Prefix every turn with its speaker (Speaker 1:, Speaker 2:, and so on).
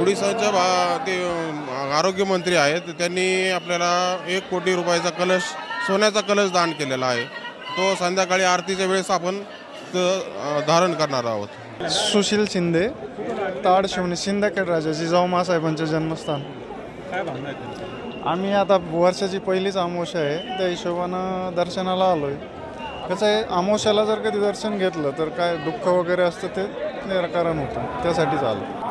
Speaker 1: ओडिसाच्या भा ते आरोग्यमंत्री आहेत. त्यांनी आपल्याला एक कोटी रुपयाचा कलश सोन्याचा कलश दान केलेला आहे. तो संध्याकाळी आरतीच्या वेळेस आपण धारण करणार आहोत.
Speaker 2: सुशील शिंदे ताड शिवणे सिंदखेड राजा जिजाऊ मासाहेबांचे जन्मस्थान. आम्ही आता वर्षाची पहिलीच आमोश आहे. त्या हिशोबानं दर्शनाला आलो आहे कसं आहे आमोशाला जर कधी दर्शन घेतलं तर काय दुःख वगैरे असतं ते निराकरण होतं. त्यासाठीच आलं.